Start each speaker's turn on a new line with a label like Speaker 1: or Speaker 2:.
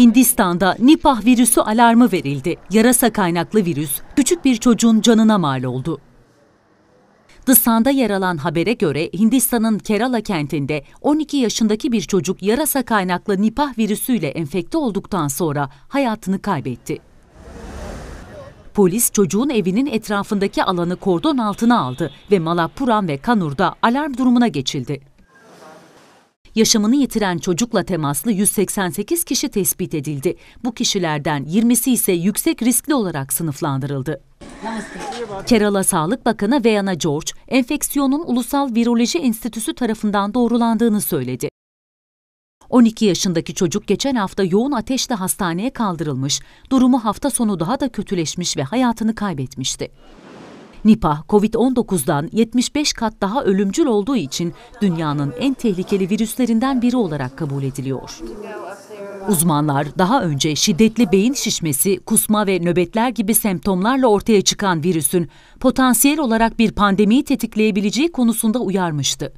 Speaker 1: Hindistan'da Nipah virüsü alarmı verildi. Yarasa kaynaklı virüs küçük bir çocuğun canına mal oldu. The Sun'da yer alan habere göre Hindistan'ın Kerala kentinde 12 yaşındaki bir çocuk yarasa kaynaklı Nipah virüsüyle enfekte olduktan sonra hayatını kaybetti. Polis çocuğun evinin etrafındaki alanı kordon altına aldı ve Malappuram ve Kanur'da alarm durumuna geçildi. Yaşamını yitiren çocukla temaslı 188 kişi tespit edildi. Bu kişilerden 20'si ise yüksek riskli olarak sınıflandırıldı. Kerala Sağlık Bakanı Veyana George, enfeksiyonun Ulusal Viroloji Enstitüsü tarafından doğrulandığını söyledi. 12 yaşındaki çocuk geçen hafta yoğun ateşle hastaneye kaldırılmış, durumu hafta sonu daha da kötüleşmiş ve hayatını kaybetmişti. Nipah, COVID-19'dan 75 kat daha ölümcül olduğu için dünyanın en tehlikeli virüslerinden biri olarak kabul ediliyor. Uzmanlar daha önce şiddetli beyin şişmesi, kusma ve nöbetler gibi semptomlarla ortaya çıkan virüsün potansiyel olarak bir pandemiyi tetikleyebileceği konusunda uyarmıştı.